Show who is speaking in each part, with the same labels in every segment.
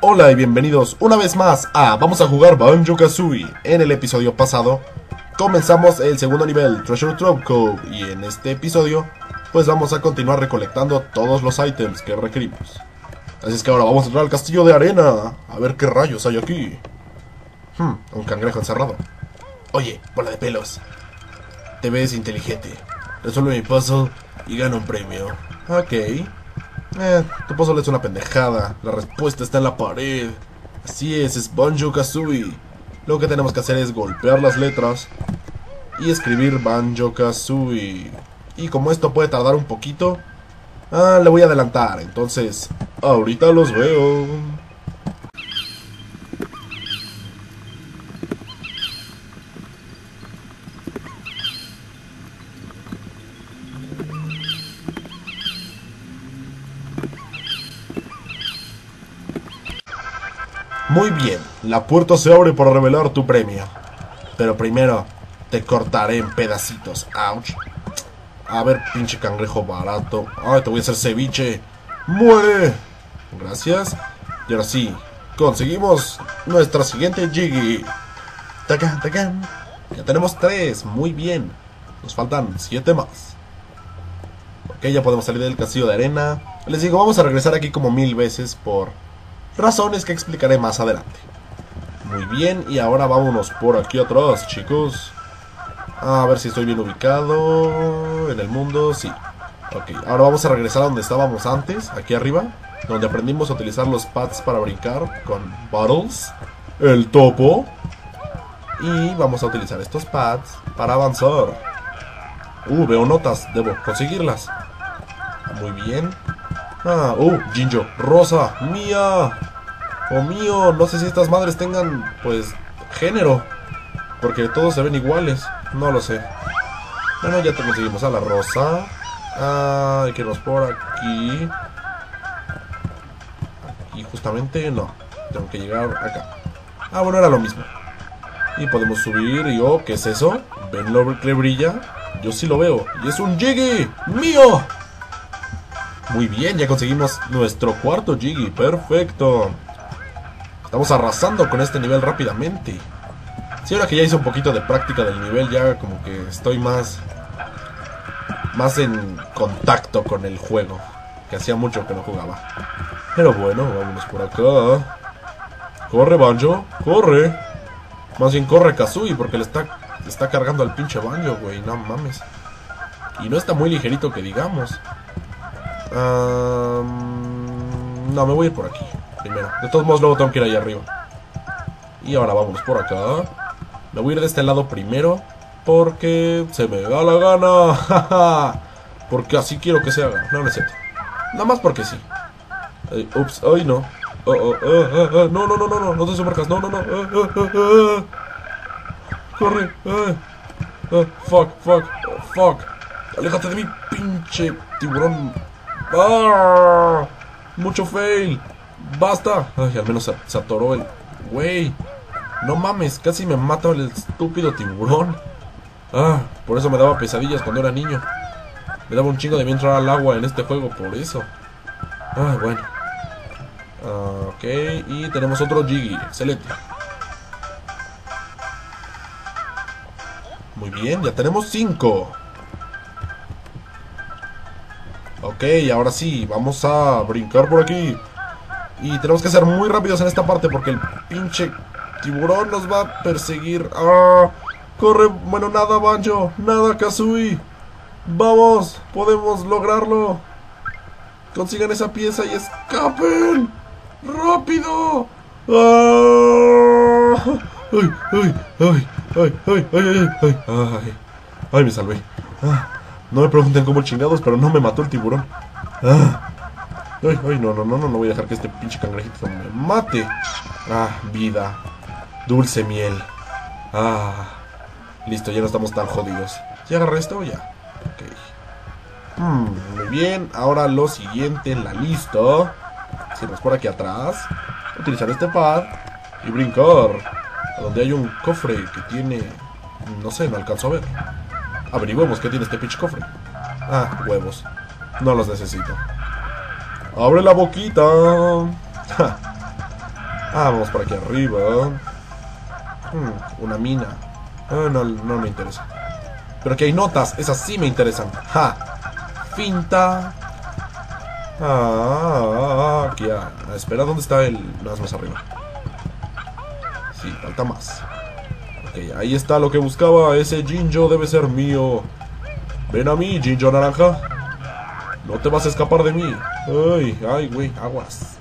Speaker 1: Hola y bienvenidos una vez más a Vamos a jugar Banjo-Kazooie. En el episodio pasado comenzamos el segundo nivel, Treasure Trove Cove, y en este episodio pues vamos a continuar recolectando todos los ítems que requerimos. Así es que ahora vamos a entrar al castillo de arena, a ver qué rayos hay aquí. Hmm, un cangrejo encerrado. Oye, bola de pelos. Te ves inteligente. Resuelve mi puzzle y gana un premio. Ok. Eh, tu puzzle es una pendejada. La respuesta está en la pared. Así es, es Banjo Kazooie. Lo que tenemos que hacer es golpear las letras y escribir Banjo Kazooie. Y como esto puede tardar un poquito, ah, le voy a adelantar. Entonces, ahorita los veo. Muy bien, la puerta se abre para revelar tu premio. Pero primero, te cortaré en pedacitos. Ouch. A ver, pinche cangrejo barato. Ay, te voy a hacer ceviche. ¡Muere! Gracias. Y ahora sí, conseguimos nuestra siguiente Jiggy. Tacan, tacan. Ya tenemos tres. Muy bien. Nos faltan siete más. Ok, ya podemos salir del castillo de arena. Les digo, vamos a regresar aquí como mil veces por razones que explicaré más adelante. Muy bien, y ahora vámonos por aquí atrás, chicos. A ver si estoy bien ubicado en el mundo, sí. Ok, ahora vamos a regresar a donde estábamos antes, aquí arriba, donde aprendimos a utilizar los pads para brincar con Bottles, el topo. Y vamos a utilizar estos pads para avanzar. Uh, veo notas, debo conseguirlas. Muy bien. Ah, uh, Jinjo, rosa, mía. O mío, no sé si estas madres tengan, pues, género. Porque todos se ven iguales. No lo sé. Bueno, ya te conseguimos a la rosa. Hay que irnos por aquí. Aquí justamente no. Tengo que llegar acá. Ah, bueno, era lo mismo. Y podemos subir y oh, ¿qué es eso? ¿Ven lo que brilla? Yo sí lo veo. Y es un Jiggy. ¡Mío! Muy bien, ya conseguimos nuestro cuarto Jiggy. Perfecto. Estamos arrasando con este nivel rápidamente. Sí, ahora que ya hice un poquito de práctica del nivel, ya como que estoy más... Más en contacto con el juego. Que hacía mucho que no jugaba. Pero bueno, vámonos por acá. Corre, Banjo. Corre. Más bien corre Kazooie porque le está, le está cargando al pinche Banjo, güey. No mames. Y no está muy ligerito que digamos. Um, no, me voy a ir por aquí. Primero. De todos modos, luego tengo que ir ahí arriba. Y ahora vámonos por acá. Me voy a ir de este lado primero. Porque se me da la gana. porque así quiero que se haga. No, no es cierto. Nada más porque sí. Ay, ups, ay no. Oh, oh, oh, oh, no, no, no, no, no, no te sumerjas. No, no, no. Corre. fuck, fuck, fuck. Aléjate de mí, pinche tiburón. ¡Ah! Mucho fail. Basta. Ay, al menos se, atoró el... Güey. No mames, casi me mata el estúpido tiburón. Ah, por eso me daba pesadillas cuando era niño. Me daba un chingo de miedo entrar al agua en este juego, por eso. Ah, bueno. Ah, ok, y tenemos otro Jiggy. Excelente. Muy bien, ya tenemos cinco. Ok, ahora sí, vamos a brincar por aquí. Y tenemos que ser muy rápidos en esta parte porque el pinche tiburón nos va a perseguir. ¡Ah! Corre, bueno, nada, Banjo, nada, Kazooie. Vamos, podemos lograrlo. Consigan esa pieza y escapen. ¡Rápido! ¡Ah! ¡Ay, ay, ay, ay, ay, ay, ay, ay! ¡Ay, me salvé! Ah, no me pregunten cómo chingados, pero no me mató el tiburón. ¡Ah! ¡Ay, no, no, no, no! No voy a dejar que este pinche cangrejito me mate. ¡Ah, vida! Dulce miel. ¡Ah! Listo, ya no estamos tan jodidos. ¿Ya agarré esto ya? Ok. Hmm, muy bien, ahora lo siguiente en la lista. Si nos por aquí atrás, utilizar este pad y brincar a donde hay un cofre que tiene... No sé, no alcanzo a ver. Averigüemos qué tiene este pinche cofre. Ah, huevos. No los necesito. ¡Abre la boquita! Ah, vamos por aquí arriba. Hmm, una mina. Ah, no, no me interesa. Pero aquí hay notas, esas sí me interesan. ¡Ja! Finta. Ah, aquí ya. Espera, ¿dónde está el...? No, más arriba. Sí, falta más. Ahí está lo que buscaba. Ese Jinjo debe ser mío. Ven a mí, Jinjo naranja. No te vas a escapar de mí. Ay, ay, güey, aguas.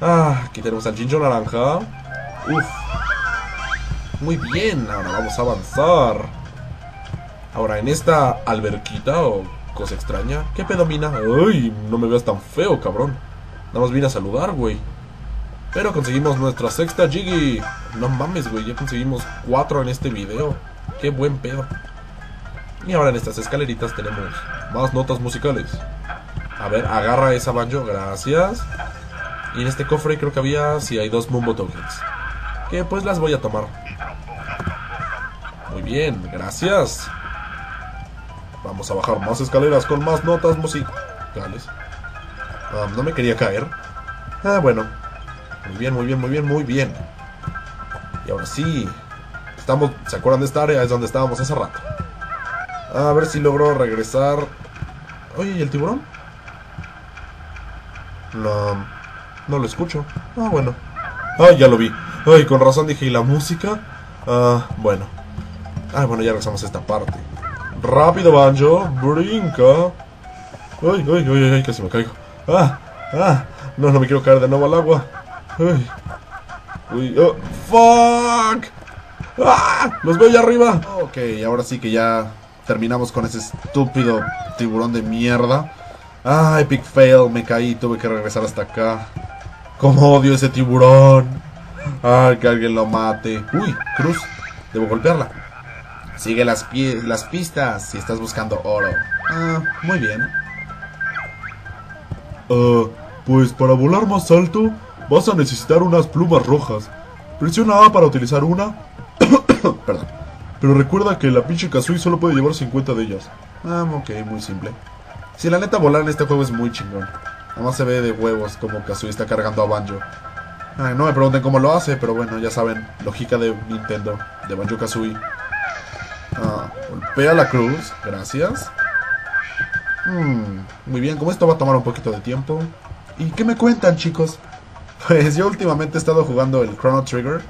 Speaker 1: Ah, aquí tenemos al Jinjo naranja. Uf. Muy bien, ahora vamos a avanzar. Ahora, en esta alberquita o cosa extraña. ¿Qué pedo, Mina? Ay, no me veas tan feo, cabrón. Nada más vine a saludar, güey. Pero conseguimos nuestra sexta Jiggy. No mames, güey, ya conseguimos cuatro en este video. Qué buen pedo. Y ahora en estas escaleritas tenemos más notas musicales. A ver, agarra esa banjo, gracias. Y en este cofre creo que había, sí, hay dos Mumbo Tokens. Que pues las voy a tomar. Muy bien, gracias. Vamos a bajar más escaleras con más notas musicales. Ah, no me quería caer. Ah, bueno. Muy bien, muy bien, muy bien, muy bien. Sí. Estamos, ¿Se acuerdan de esta área? Es donde estábamos hace rato. A ver si logro regresar. Oye, ¿y el tiburón? No, no lo escucho. Ah, bueno. Ah, ya lo vi. Ay, con razón dije, ¿y la música? Ah, bueno. Ah, bueno, ya regresamos a esta parte. Rápido, Banjo. Brinca. Ay, ay, ay, ay, casi me caigo. Ah, ah. No, no me quiero caer de nuevo al agua. Uy, oh, fuck. ¡Ah! ¡Los veo allá arriba! Ok, ahora sí que ya terminamos con ese estúpido tiburón de mierda. Ah, epic fail, me caí, tuve que regresar hasta acá. Como odio ese tiburón. Ay, que alguien lo mate. Uy, Cruz, debo golpearla. Sigue las, las pistas si estás buscando oro. Ah, muy bien. Ah, pues para volar más alto vas a necesitar unas plumas rojas. Presiona A para utilizar una. Perdón. Pero recuerda que la pinche Kazooie solo puede llevar 50 de ellas. Ah, ok, muy simple. Si la neta volar en este juego es muy chingón. Además se ve de huevos como Kazooie está cargando a Banjo. Ay, no me pregunten cómo lo hace, pero bueno, ya saben, lógica de Nintendo, de Banjo Kazooie. Ah, golpea la cruz, gracias. Hmm, muy bien, como esto va a tomar un poquito de tiempo. ¿Y qué me cuentan, chicos? Pues yo últimamente he estado jugando el Chrono Trigger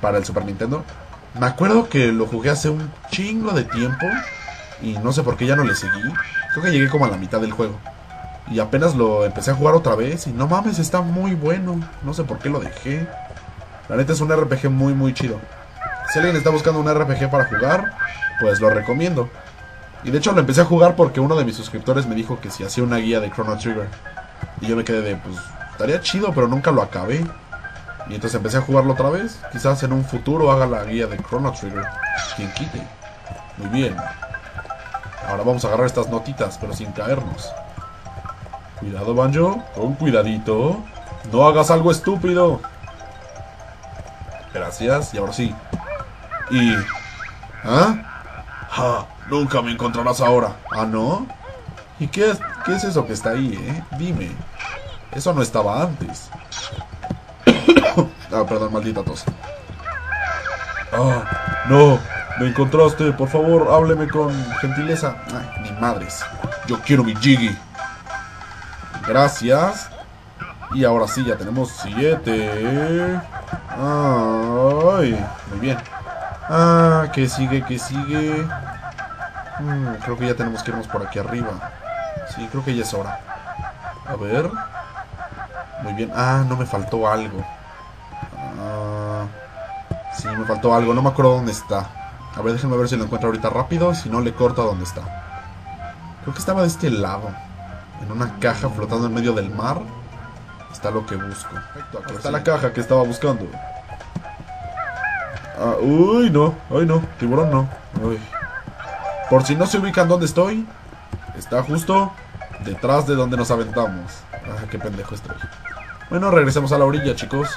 Speaker 1: para el Super Nintendo. Me acuerdo que lo jugué hace un chingo de tiempo y no sé por qué ya no le seguí. Creo que llegué como a la mitad del juego. Y apenas lo empecé a jugar otra vez y no mames, está muy bueno. No sé por qué lo dejé. La neta es un RPG muy muy chido. Si alguien está buscando un RPG para jugar, pues lo recomiendo. Y de hecho lo empecé a jugar porque uno de mis suscriptores me dijo que si hacía una guía de Chrono Trigger. Y yo me quedé de, pues, estaría chido, pero nunca lo acabé. Y entonces empecé a jugarlo otra vez. Quizás en un futuro haga la guía de Chrono Trigger. Quien quite. Muy bien. Ahora vamos a agarrar estas notitas, pero sin caernos. Cuidado, Banjo. Con cuidadito. No hagas algo estúpido. Gracias. Y ahora sí. Y... ¿Ah? ¡Ja! Nunca me encontrarás ahora. ¿Ah, no? ¿Y qué qué es eso que está ahí, eh? Dime. Eso no estaba antes. ah, perdón, maldita tos. Ah, no. Me encontraste. Por favor, hábleme con gentileza. Ay, ni madres. Yo quiero mi Jiggy. Gracias. Y ahora sí, ya tenemos siete. Ay, muy bien. Ah, que sigue, que sigue. Hmm, creo que ya tenemos que irnos por aquí arriba. Sí, creo que ya es hora. A ver. Muy bien. Ah, no me faltó algo. Ah, sí, me faltó algo. No me acuerdo dónde está. A ver, déjenme ver si lo encuentro ahorita rápido. Si no, le corto a dónde está. Creo que estaba de este lado. En una caja flotando en medio del mar. Está lo que busco. Perfecto, acá está la caja que estaba buscando. Ah, uy, no. Ay, no. Tiburón no. Uy. Por si no se ubican dónde estoy. Está justo detrás de donde nos aventamos. Ah, qué pendejo estoy. Bueno, regresemos a la orilla, chicos.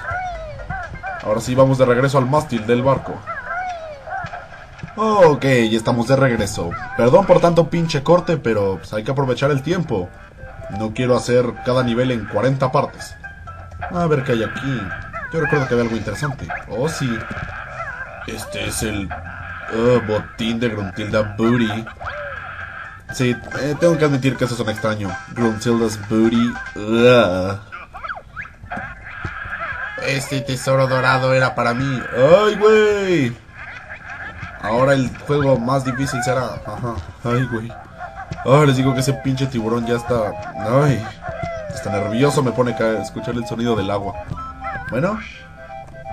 Speaker 1: Ahora sí, vamos de regreso al mástil del barco. Ok, ya estamos de regreso. Perdón por tanto pinche corte, pero pues, hay que aprovechar el tiempo. No quiero hacer cada nivel en 40 partes. A ver qué hay aquí. Yo recuerdo que había algo interesante. Oh, sí. Este es el oh, botín de Gruntilda Booty. Sí, eh, tengo que admitir que eso es un extraño. Gruntilda's Booty. Ugh. Este tesoro dorado era para mí. ¡Ay, güey! Ahora el juego más difícil será. Ajá. Ay, güey. Ay, les digo que ese pinche tiburón ya está. Ay. Está nervioso, me pone a escuchar el sonido del agua. Bueno,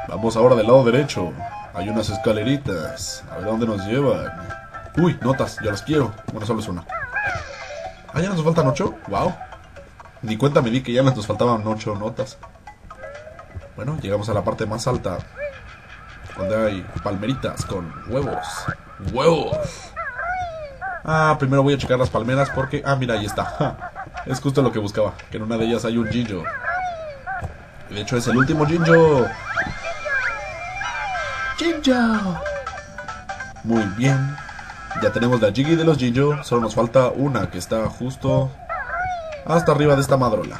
Speaker 1: vamos ahora del lado derecho. Hay unas escaleritas. A ver dónde nos llevan. Uy, notas, ya las quiero. Bueno, solo es una. Ah, ya nos faltan ocho. Wow. Ni cuenta me di que ya nos faltaban ocho notas. Bueno, llegamos a la parte más alta. Donde hay palmeritas con huevos. ¡Huevos! Ah, primero voy a checar las palmeras porque... Ah, mira, ahí está. Es justo lo que buscaba. Que en una de ellas hay un Jinjo. De hecho, es el último Jinjo. Jinjo. Muy bien. Ya tenemos la Jiggy de los Jinjo. Solo nos falta una que está justo hasta arriba de esta madrola.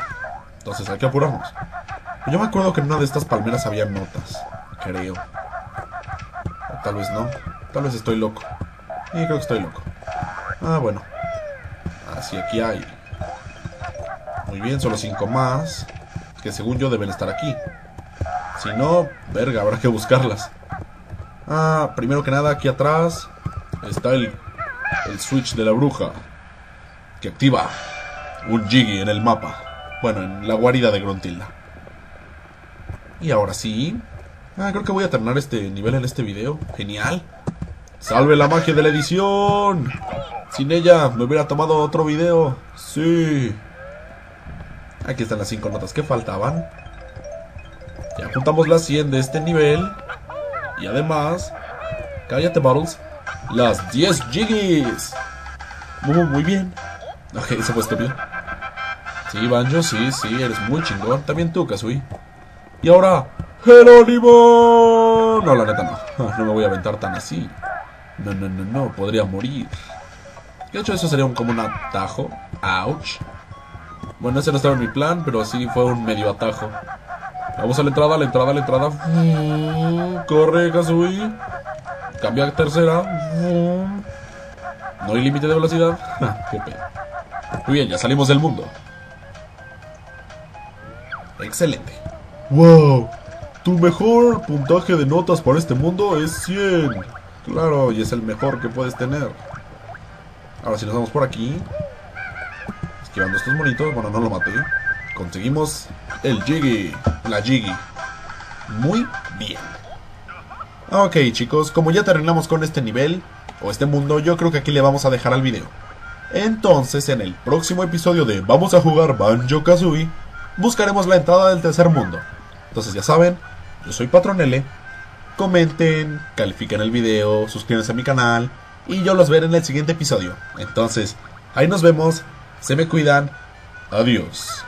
Speaker 1: Entonces hay que apurarnos. Yo me acuerdo que en una de estas palmeras había notas. Creo. Tal vez no. Tal vez estoy loco. Y creo que estoy loco. Ah, bueno. Así aquí hay. Muy bien, solo cinco más. Que según yo deben estar aquí. Si no, verga, habrá que buscarlas. Ah, primero que nada, aquí atrás está el, el switch de la bruja. Que activa un Jiggy en el mapa. Bueno, en la guarida de Gruntilda. Y ahora sí. Ah, creo que voy a terminar este nivel en este video. Genial. ¡Salve la magia de la edición! Sin ella me hubiera tomado otro video. Sí. Aquí están las 5 notas que faltaban. Ya juntamos las 100 de este nivel. Y además... Cállate, Bottles. Las 10 Jiggies. Muy, muy bien. Ok, eso fue estúpido. Sí, Banjo, sí, sí, eres muy chingón. También tú, Kazui. Y ahora, Jerónimo. No, la neta no. No me voy a aventar tan así. No, no, no, no. Podría morir. De hecho, eso sería un, como un atajo. Ouch. Bueno, ese no estaba en mi plan, pero sí fue un medio atajo. Vamos a la entrada, a la entrada, a la entrada. Corre, Kazui. Cambia a tercera. No hay límite de velocidad. Qué pena. Muy bien, ya salimos del mundo. Excelente. ¡Wow! Tu mejor puntaje de notas para este mundo es 100. Claro, y es el mejor que puedes tener. Ahora si nos vamos por aquí. Esquivando estos monitos. Bueno, no lo maté. Conseguimos el Jiggy. La Jiggy. Muy bien. Ok chicos, como ya terminamos con este nivel, o este mundo, yo creo que aquí le vamos a dejar al video. Entonces, en el próximo episodio de Vamos a jugar Banjo-Kazooie, buscaremos la entrada del tercer mundo. Entonces ya saben, yo soy Patronele. Comenten, califiquen el video, suscríbanse a mi canal y yo los veré en el siguiente episodio. Entonces, ahí nos vemos, se me cuidan, adiós.